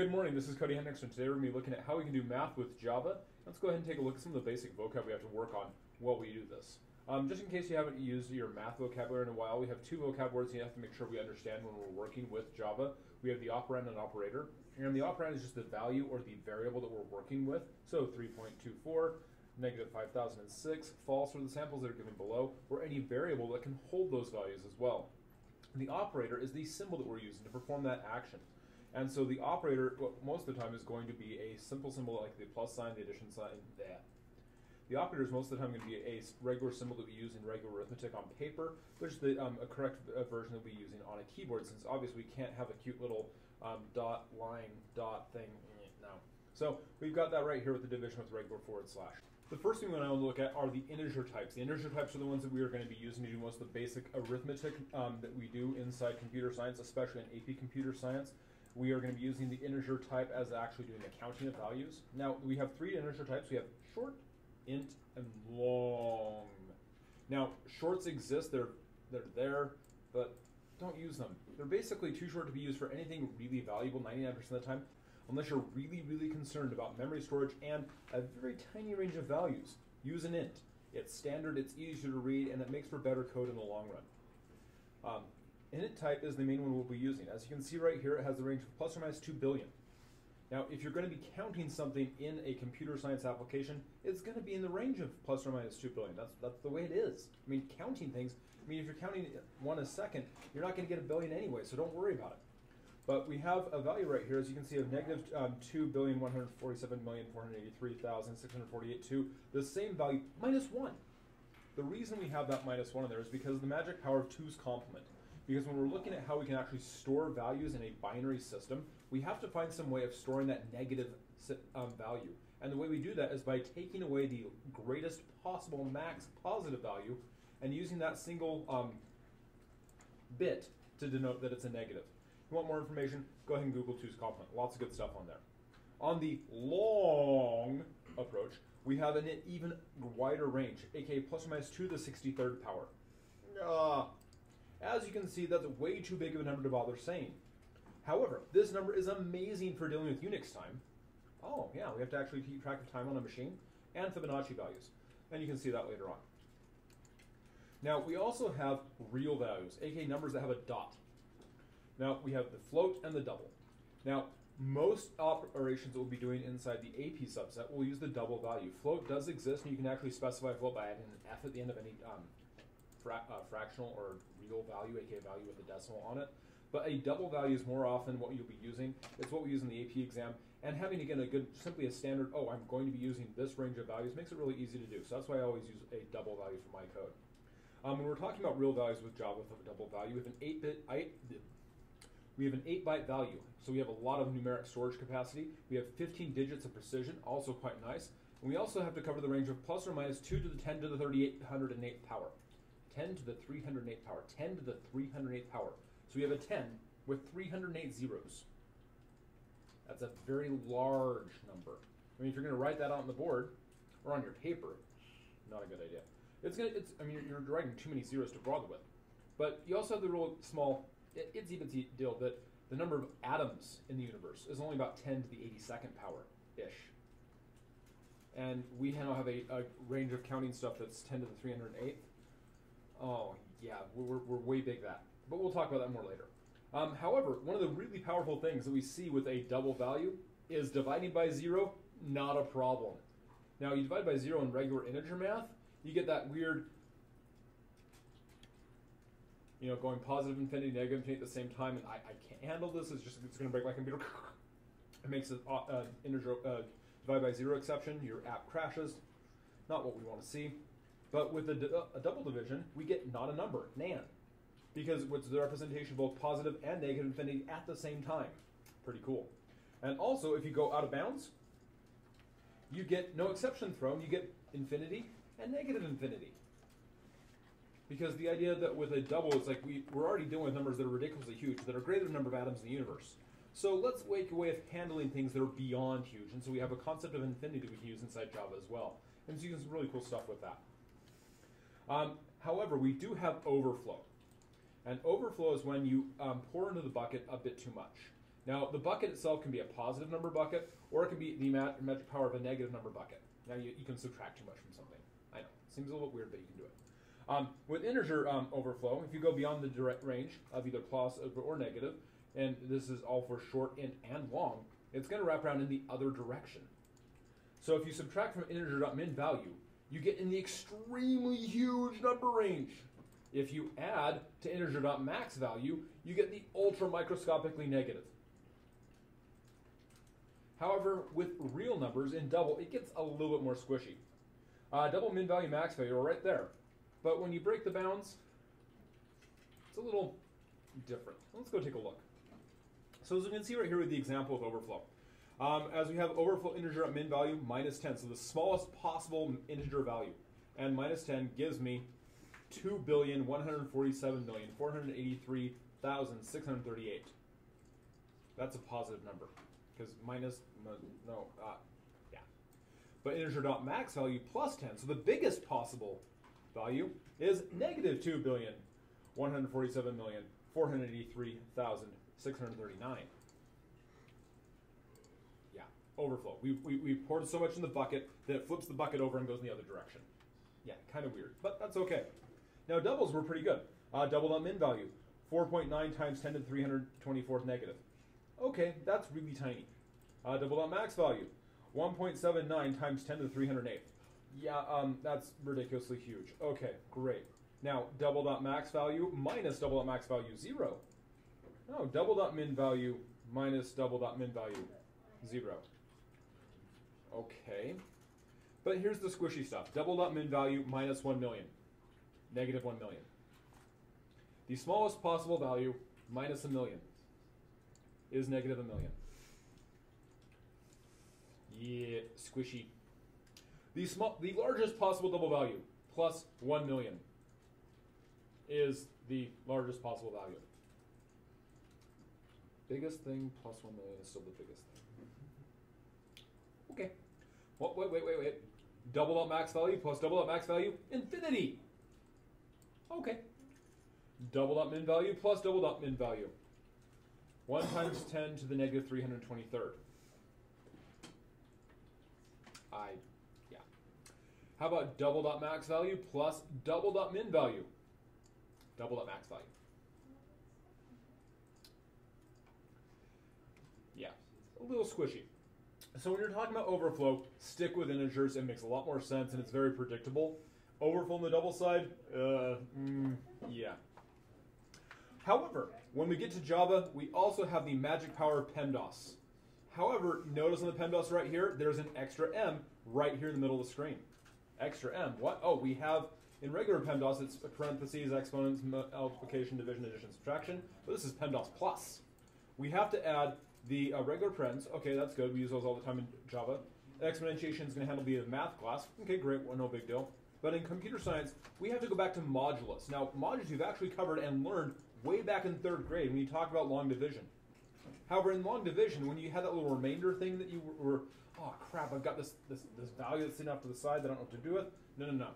Good morning, this is Cody Henrichsen, and Today we're going to be looking at how we can do math with Java. Let's go ahead and take a look at some of the basic vocab we have to work on while we do this. Um, just in case you haven't used your math vocabulary in a while, we have two vocab words you have to make sure we understand when we're working with Java. We have the operand and operator. And the operand is just the value or the variable that we're working with. So 3.24, negative 5006, false are the samples that are given below, or any variable that can hold those values as well. The operator is the symbol that we're using to perform that action. And so the operator, most of the time, is going to be a simple symbol like the plus sign, the addition sign, that. The operator is most of the time going to be a regular symbol that we use in regular arithmetic on paper, which is the, um, a correct uh, version that we be using on a keyboard, since obviously we can't have a cute little um, dot, line, dot thing. No. So we've got that right here with the division with regular forward slash. The first thing we want to look at are the integer types. The integer types are the ones that we are going to be using to do most of the basic arithmetic um, that we do inside computer science, especially in AP computer science we are going to be using the integer type as actually doing the counting of values. Now, we have three integer types. We have short, int, and long. Now, shorts exist. They're, they're there, but don't use them. They're basically too short to be used for anything really valuable 99% of the time, unless you're really, really concerned about memory storage and a very tiny range of values. Use an int. It's standard, it's easier to read, and it makes for better code in the long run. Um, Init type is the main one we'll be using. As you can see right here, it has the range of plus or minus 2 billion. Now, if you're going to be counting something in a computer science application, it's going to be in the range of plus or minus 2 billion. That's, that's the way it is. I mean, counting things, I mean, if you're counting one a second, you're not going to get a billion anyway, so don't worry about it. But we have a value right here, as you can see, of negative um, 2,147,483,648 to the same value, minus 1. The reason we have that minus 1 in there is because of the magic power of 2's complement. Because when we're looking at how we can actually store values in a binary system, we have to find some way of storing that negative um, value. And the way we do that is by taking away the greatest possible max positive value and using that single um, bit to denote that it's a negative. If you want more information, go ahead and Google 2's complement. Lots of good stuff on there. On the long approach, we have an even wider range, aka plus or minus 2 to the 63rd power. Uh, as you can see, that's way too big of a number to bother saying. However, this number is amazing for dealing with Unix time. Oh, yeah, we have to actually keep track of time on a machine and Fibonacci values. And you can see that later on. Now, we also have real values, aka numbers that have a dot. Now, we have the float and the double. Now, most operations that we'll be doing inside the AP subset will use the double value. Float does exist, and you can actually specify float by adding an F at the end of any um, fra uh, fractional or real value, aka value with a decimal on it. But a double value is more often what you'll be using. It's what we use in the AP exam. And having, again, a good, simply a standard, oh, I'm going to be using this range of values makes it really easy to do. So that's why I always use a double value for my code. Um, when we're talking about real values with Java with a double value, with an 8-bit, we have an 8-byte value. So we have a lot of numeric storage capacity. We have 15 digits of precision, also quite nice. And we also have to cover the range of plus or minus 2 to the 10 to the 3808th power. 10 to the 308th power, 10 to the 308th power. So we have a 10 with 308 zeros. That's a very large number. I mean, if you're going to write that out on the board or on your paper, not a good idea. It's gonna. It's. I mean, you're, you're writing too many zeros to bother with. But you also have the real small, it's even deal that the number of atoms in the universe is only about 10 to the 82nd power ish. And we now have a, a range of counting stuff that's 10 to the 308th. Oh, yeah, we're, we're way big that. But we'll talk about that more later. Um, however, one of the really powerful things that we see with a double value is dividing by zero, not a problem. Now, you divide by zero in regular integer math, you get that weird, you know, going positive infinity, negative infinity at the same time, and I, I can't handle this. It's just, it's going to break my computer. it makes an uh, integer, uh, divide by zero exception. Your app crashes. Not what we want to see. But with a, a double division, we get not a number, nan, because it's the representation of both positive and negative infinity at the same time. Pretty cool. And also, if you go out of bounds, you get no exception thrown, you get infinity and negative infinity. Because the idea that with a double, it's like we, we're already dealing with numbers that are ridiculously huge, that are greater than the number of atoms in the universe. So let's make a way of handling things that are beyond huge. And so we have a concept of infinity that we can use inside Java as well. And so you can do some really cool stuff with that. Um, however, we do have overflow. And overflow is when you um, pour into the bucket a bit too much. Now, the bucket itself can be a positive number bucket, or it can be the metric power of a negative number bucket. Now, you, you can subtract too much from something. I know. Seems a little bit weird, but you can do it. Um, with integer um, overflow, if you go beyond the direct range of either plus or negative, and this is all for short, int, and long, it's going to wrap around in the other direction. So if you subtract from integer.min value, you get in the extremely huge number range. If you add to integer.max value, you get the ultra microscopically negative. However, with real numbers in double, it gets a little bit more squishy. Uh, double min value max value are right there. But when you break the bounds, it's a little different. Let's go take a look. So as you can see right here with the example of overflow, um, as we have overflow integer at min value minus 10, so the smallest possible integer value, and minus 10 gives me 2,147,483,638. That's a positive number, because minus, no, uh, yeah. But integer dot max value plus 10, so the biggest possible value is negative 2,147,483,639 overflow. We, we, we poured so much in the bucket that it flips the bucket over and goes in the other direction. Yeah, kind of weird, but that's okay. Now doubles were pretty good. Uh, doubled min value, 4.9 times 10 to the 324th negative. Okay, that's really tiny. Uh, doubled max value, 1.79 times 10 to the 308th. Yeah, um, that's ridiculously huge. Okay, great. Now, double dot max value minus double dot max value, zero. No, double dot min value minus double dot min value, zero. Okay. But here's the squishy stuff. Double dot min value minus 1 million. Negative 1 million. The smallest possible value minus a million is negative a million. Yeah, squishy. The small, the largest possible double value plus 1 million is the largest possible value. Biggest thing plus 1 million is still the biggest thing. What, wait, wait, wait, wait. Double up max value plus double up max value, infinity. Okay. Double up min value plus double up min value. 1 times 10 to the negative 323rd. I, yeah. How about double dot max value plus double dot min value? Double dot max value. Yeah, a little squishy. So when you're talking about overflow, stick with integers. It makes a lot more sense and it's very predictable. Overflow on the double side, uh, mm, yeah. However, when we get to Java, we also have the magic power of PEMDAS. However, notice on the PEMDAS right here, there's an extra M right here in the middle of the screen. Extra M. What? Oh, we have in regular PEMDAS, it's parentheses, exponents, multiplication, division, addition, subtraction. But this is PEMDAS plus. We have to add the uh, regular parens, okay, that's good. We use those all the time in Java. Exponentiation is going to handle the math class. Okay, great, well, no big deal. But in computer science, we have to go back to modulus. Now, modulus we've actually covered and learned way back in third grade when you talk about long division. However, in long division, when you had that little remainder thing that you were, oh crap, I've got this, this, this value that's sitting off to the side that I don't know what to do with. No, no, no.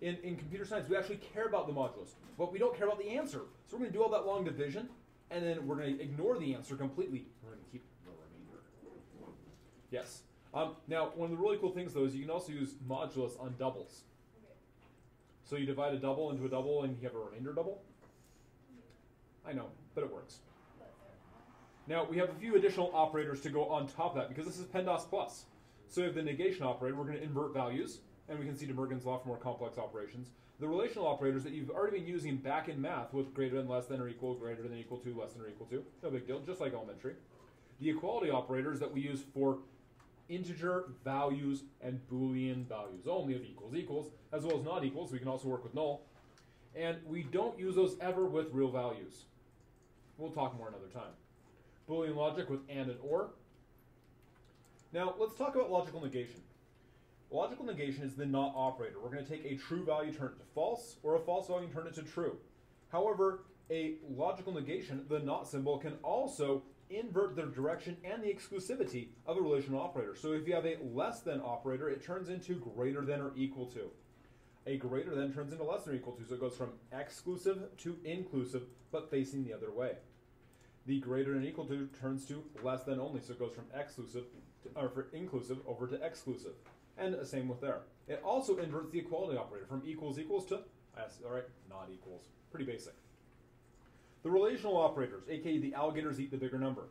In, in computer science, we actually care about the modulus, but we don't care about the answer. So we're going to do all that long division, and then we're going to ignore the answer completely. We're going to keep the remainder. Yes. Um, now, one of the really cool things, though, is you can also use modulus on doubles. So you divide a double into a double, and you have a remainder double. I know, but it works. Now, we have a few additional operators to go on top of that, because this is PEMDAS plus. So we have the negation operator. We're going to invert values, and we can see De Morgan's law for more complex operations the relational operators that you've already been using back in math with greater than, less than, or equal, greater than, equal to, less than, or equal to. No big deal, just like elementary. The equality operators that we use for integer values and Boolean values only of equals equals, as well as not equals. We can also work with null. And we don't use those ever with real values. We'll talk more another time. Boolean logic with and and or. Now, let's talk about logical negation. Logical negation is the not operator. We're going to take a true value, turn it to false, or a false value, turn it to true. However, a logical negation, the not symbol, can also invert the direction and the exclusivity of a relational operator. So if you have a less than operator, it turns into greater than or equal to. A greater than turns into less than or equal to, so it goes from exclusive to inclusive, but facing the other way. The greater than or equal to turns to less than only, so it goes from exclusive to, or for inclusive over to exclusive. And the same with there. It also inverts the equality operator from equals equals to, yes, all right, not equals. Pretty basic. The relational operators, aka the alligators eat the bigger number.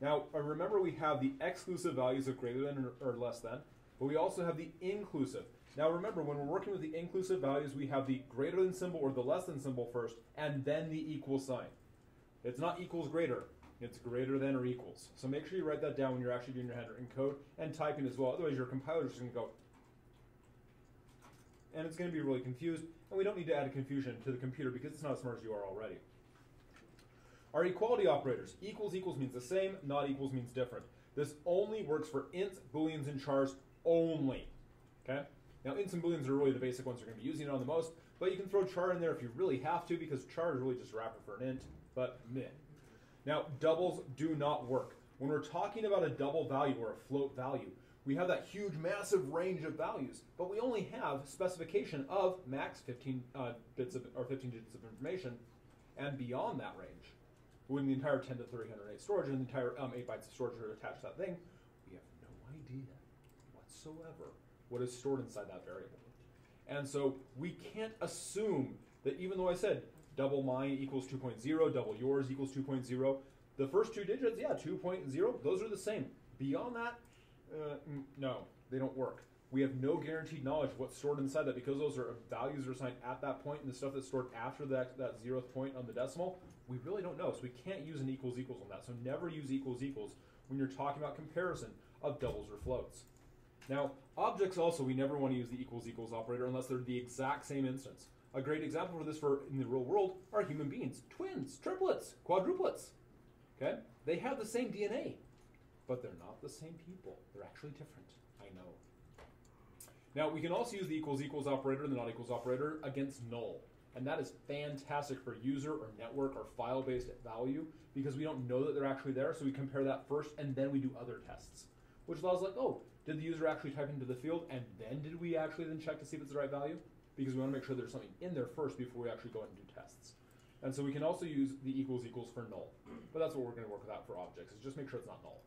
Now, uh, remember we have the exclusive values of greater than or less than, but we also have the inclusive. Now remember, when we're working with the inclusive values, we have the greater than symbol or the less than symbol first, and then the equal sign. It's not equals greater, it's greater than or equals. So make sure you write that down when you're actually doing your handwritten code and typing as well. Otherwise, your compiler is going to go, and it's going to be really confused, and we don't need to add confusion to the computer because it's not as smart as you are already. Our equality operators, equals equals means the same, not equals means different. This only works for ints, booleans, and chars only. Okay? Now, ints and booleans are really the basic ones you're going to be using it on the most, but you can throw char in there if you really have to because char is really just a wrapper for an int, but meh. Now, doubles do not work. When we're talking about a double value or a float value, we have that huge, massive range of values, but we only have specification of max 15 uh, bits of, or 15 digits of information, and beyond that range, when the entire 10 to 308 storage and the entire um, 8 bytes of storage are attached to that thing, we have no idea whatsoever what is stored inside that variable. And so we can't assume that even though I said double mine equals 2.0, double yours equals 2.0, the first two digits, yeah, 2.0, those are the same. Beyond that, uh, no, they don't work. We have no guaranteed knowledge of what's stored inside that because those are values are assigned at that point, and the stuff that's stored after that, that zeroth point on the decimal, we really don't know. So we can't use an equals equals on that. So never use equals equals when you're talking about comparison of doubles or floats. Now, objects also, we never want to use the equals equals operator unless they're the exact same instance. A great example for this for in the real world are human beings, twins, triplets, quadruplets. Okay? They have the same DNA, but they're not the same people. They're actually different. I know. Now, we can also use the equals equals operator and the not equals operator against null. And that is fantastic for user or network or file-based value because we don't know that they're actually there, so we compare that first and then we do other tests. Which allows like, oh, did the user actually type into the field and then did we actually then check to see if it's the right value? Because we want to make sure there's something in there first before we actually go and do tests. And so we can also use the equals equals for null. But that's what we're going to work with that for objects, is just make sure it's not null.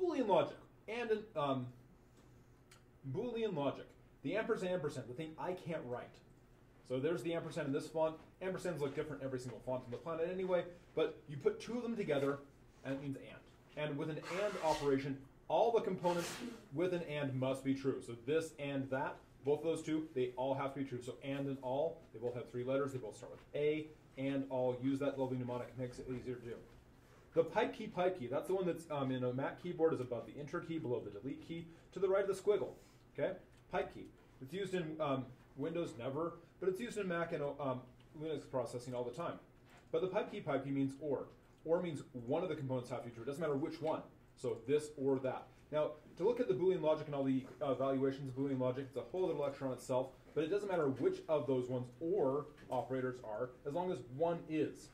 Boolean logic. And an, um, Boolean logic. The ampersand ampersand, the thing I can't write. So there's the ampersand in this font. Ampersands look different every single font on the planet anyway, but you put two of them together, and it means and. And with an and operation, all the components with an and must be true. So this and that, both of those two, they all have to be true. So and and all, they both have three letters. They both start with A and all. Use that lovely mnemonic. It makes it easier to do. The pipe key, pipe key, that's the one that's um, in a Mac keyboard is above the enter key, below the delete key, to the right of the squiggle. Okay? Pipe key. It's used in um, Windows, never, but it's used in Mac and um, Linux processing all the time. But the pipe key, pipe key means or. Or means one of the components have to be true. It doesn't matter which one. So this or that. Now, to look at the Boolean logic and all the uh, evaluations of Boolean logic, it's a whole other lecture on itself, but it doesn't matter which of those ones or operators are, as long as one is.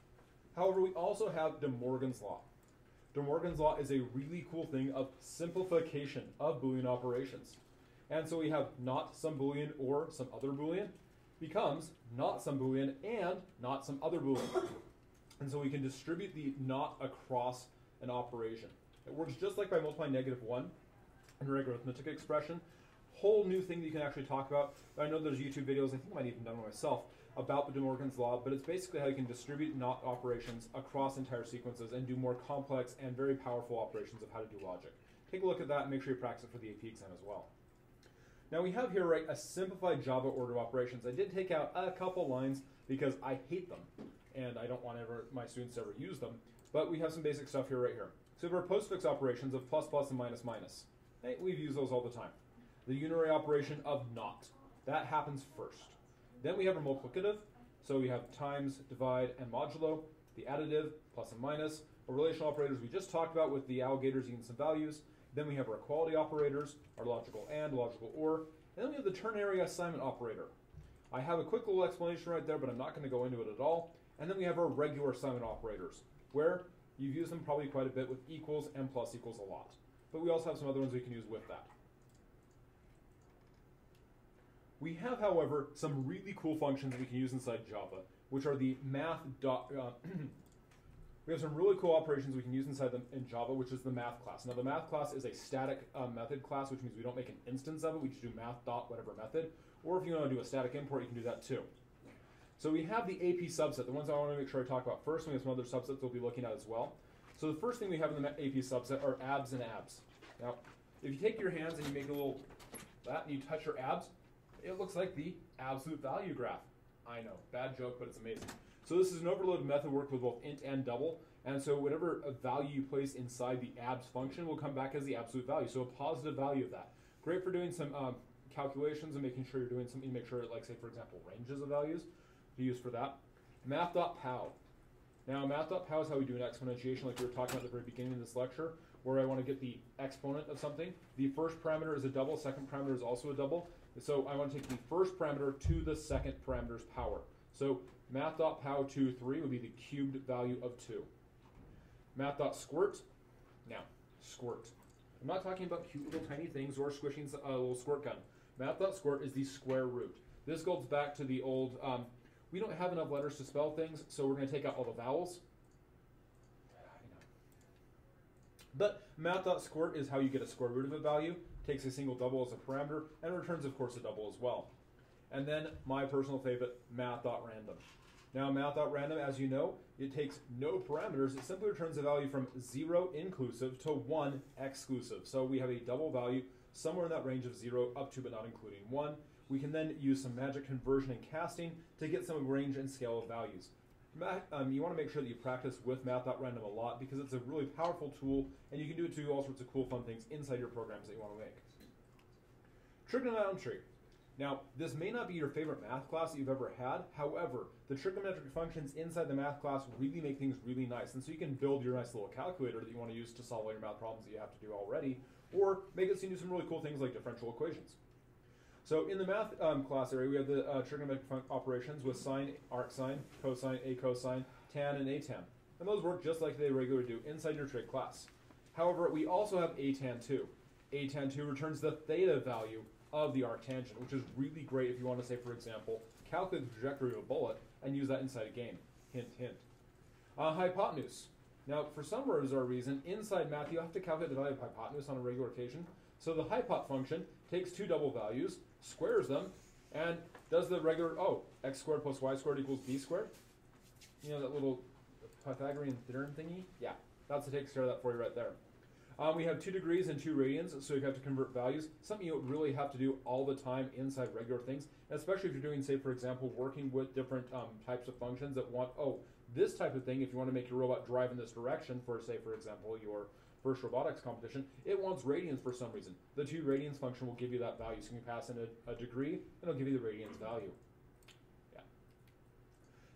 However, we also have De Morgan's Law. De Morgan's Law is a really cool thing of simplification of Boolean operations. And so we have not some Boolean or some other Boolean becomes not some Boolean and not some other Boolean. and so we can distribute the not across an operation. It works just like by multiplying negative 1 in regular arithmetic expression. Whole new thing that you can actually talk about. I know there's YouTube videos, I think I might even done one myself, about the De Morgan's Law, but it's basically how you can distribute not operations across entire sequences and do more complex and very powerful operations of how to do logic. Take a look at that and make sure you practice it for the AP exam as well. Now we have here, right, a simplified Java order of operations. I did take out a couple lines because I hate them, and I don't want ever my students to ever use them, but we have some basic stuff here right here. So we have postfix operations of plus plus and minus minus. Hey, we've used those all the time. The unary operation of not. That happens first. Then we have our multiplicative. So we have times, divide, and modulo. The additive, plus and minus. Our relational operators we just talked about with the alligators eating some values. Then we have our equality operators, our logical and, logical or. And then we have the ternary assignment operator. I have a quick little explanation right there, but I'm not going to go into it at all. And then we have our regular assignment operators, where You've used them probably quite a bit with equals and plus equals a lot. But we also have some other ones we can use with that. We have, however, some really cool functions we can use inside Java, which are the math dot, uh, we have some really cool operations we can use inside them in Java, which is the math class. Now, the math class is a static uh, method class, which means we don't make an instance of it. We just do math dot whatever method. Or if you want to do a static import, you can do that too. So we have the AP subset, the ones I want to make sure I talk about first. We have some other subsets we'll be looking at as well. So the first thing we have in the AP subset are abs and abs. Now, if you take your hands and you make a little that and you touch your abs, it looks like the absolute value graph. I know, bad joke, but it's amazing. So this is an overloaded method work with both int and double. And so whatever value you place inside the abs function will come back as the absolute value. So a positive value of that. Great for doing some um, calculations and making sure you're doing something, make sure, like say for example, ranges of values to use for that. Math.pow. Now math math.pow is how we do an exponentiation like we were talking about at the very beginning of this lecture, where I want to get the exponent of something. The first parameter is a double, second parameter is also a double. So I want to take the first parameter to the second parameter's power. So math.pow 2, 3 would be the cubed value of 2. Math.squirt, now, squirt. I'm not talking about cute little tiny things or squishing a little squirt gun. Math.squirt is the square root. This goes back to the old, um, we don't have enough letters to spell things, so we're going to take out all the vowels. But math.squirt is how you get a square root of a value, takes a single double as a parameter, and returns, of course, a double as well. And then my personal favorite, math.random. Now math.random, as you know, it takes no parameters. It simply returns a value from 0 inclusive to 1 exclusive. So we have a double value somewhere in that range of 0 up to but not including 1. We can then use some magic conversion and casting to get some range and scale of values. Um, you want to make sure that you practice with math.random a lot because it's a really powerful tool and you can do it to all sorts of cool fun things inside your programs that you want to make. Trigonometry. Now, this may not be your favorite math class that you've ever had. However, the trigonometric functions inside the math class really make things really nice. And so you can build your nice little calculator that you want to use to solve all your math problems that you have to do already, or make it so you do some really cool things like differential equations. So in the math um, class area, we have the uh, trigonometric operations with sine, arcsine, cosine, acosine, tan, and atan. And those work just like they regularly do inside your trig class. However, we also have atan2. atan2 returns the theta value of the arctangent, which is really great if you want to say, for example, calculate the trajectory of a bullet and use that inside a game. Hint, hint. Uh, hypotenuse. Now, for some bizarre reason, inside math, you have to calculate the value of hypotenuse on a regular occasion. So the hypot function takes two double values, squares them, and does the regular, oh, x squared plus y squared equals b squared? You know, that little Pythagorean theorem thingy? Yeah, that's what take care of that for you right there. Um, we have two degrees and two radians, so you have to convert values. Something you really have to do all the time inside regular things, especially if you're doing, say, for example, working with different um, types of functions that want, oh, this type of thing, if you want to make your robot drive in this direction for, say, for example, your first robotics competition, it wants radians for some reason. The two radians function will give you that value. So you can pass in a, a degree, and it'll give you the radians value. Yeah.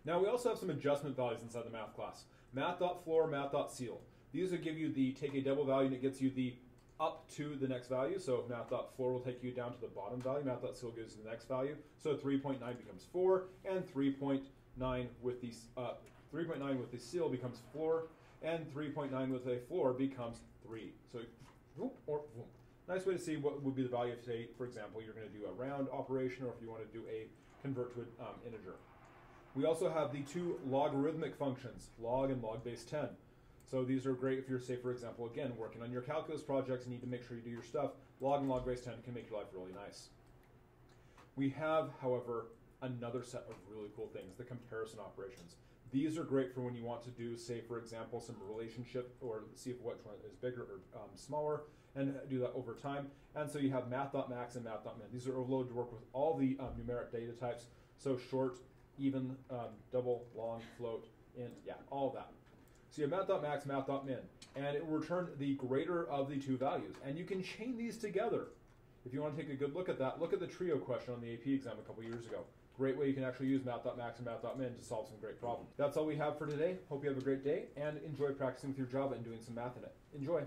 Now we also have some adjustment values inside the math class. Math.floor, math.ceil. These will give you the take a double value and it gets you the up to the next value. So math.floor will take you down to the bottom value. Math.ceil gives you the next value. So 3.9 becomes 4, and 3.9 with the uh, 3.9 with the ceil becomes floor, and 3.9 with a floor becomes 3. So whoop, or whoop. nice way to see what would be the value of, say, for example, you're going to do a round operation, or if you want to do a convert to an um, integer. We also have the two logarithmic functions, log and log base 10. So these are great if you're, say, for example, again, working on your calculus projects and need to make sure you do your stuff. Log and log base 10 can make your life really nice. We have, however, another set of really cool things, the comparison operations. These are great for when you want to do, say, for example, some relationship or see if which one is bigger or um, smaller and do that over time. And so you have math.max and math.min. These are overloaded to work with all the um, numeric data types. So short, even, um, double, long, float, int, yeah, all that. So you have math.max, math.min, and it will return the greater of the two values. And you can chain these together. If you want to take a good look at that, look at the trio question on the AP exam a couple years ago. Great way you can actually use math.max and math.min to solve some great problems. That's all we have for today. Hope you have a great day and enjoy practicing with your Java and doing some math in it. Enjoy.